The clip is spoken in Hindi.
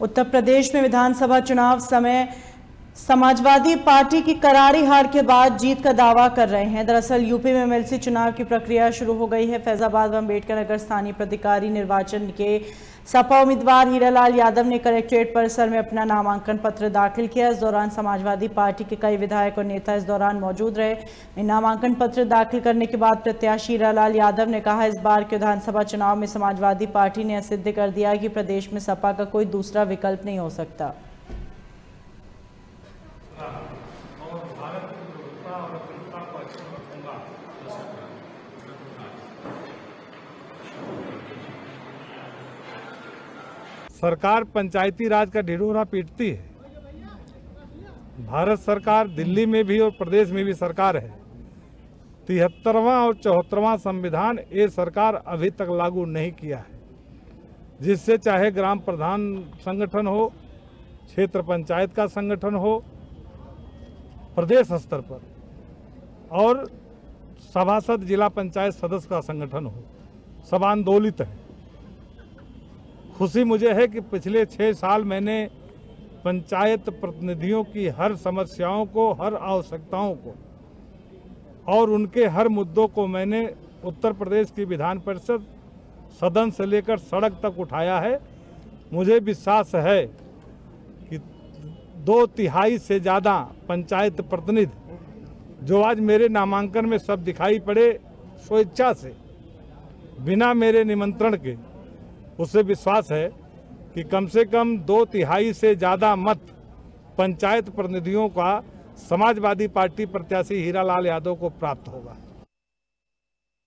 उत्तर प्रदेश में विधानसभा चुनाव समय समाजवादी पार्टी की करारी हार के बाद जीत का दावा कर रहे हैं। दरअसल यूपी में एमएलसी चुनाव की प्रक्रिया शुरू हो गई है। फैजाबाद व अंबेडकर नगर स्थानीय प्राधिकारी निर्वाचन के सपा उम्मीदवार हीरालाल यादव ने कलेक्ट्रेट परिसर में अपना नामांकन पत्र दाखिल किया। इस दौरान समाजवादी पार्टी के कई विधायक और नेता इस दौरान मौजूद रहे। नामांकन पत्र दाखिल करने के बाद प्रत्याशी हीरालाल यादव ने कहा, इस बार के विधानसभा चुनाव में समाजवादी पार्टी ने सिद्ध कर दिया कि प्रदेश में सपा का कोई दूसरा विकल्प नहीं हो सकता। सरकार पंचायती राज का ढिढोरा पीटती है। भारत सरकार दिल्ली में भी और प्रदेश में भी सरकार है। तिहत्तरवां और चौहत्तरवां संविधान ये सरकार अभी तक लागू नहीं किया है। जिससे चाहे ग्राम प्रधान संगठन हो, क्षेत्र पंचायत का संगठन हो, प्रदेश स्तर पर। और सभासद जिला पंचायत सदस्य का संगठन हो। सब आंदोलित है। खुशी मुझे है कि पिछले छः साल मैंने पंचायत प्रतिनिधियों की हर समस्याओं को, हर आवश्यकताओं को और उनके हर मुद्दों को मैंने उत्तर प्रदेश की विधान परिषद सदन से लेकर सड़क तक उठाया है। मुझे विश्वास है कि दो तिहाई से ज़्यादा पंचायत प्रतिनिधि जो आज मेरे नामांकन में सब दिखाई पड़े, स्वेच्छा से, बिना मेरे निमंत्रण के, उसे विश्वास है कि कम से कम दो तिहाई से ज़्यादा मत पंचायत प्रतिनिधियों का समाजवादी पार्टी प्रत्याशी हीरालाल यादव को प्राप्त होगा।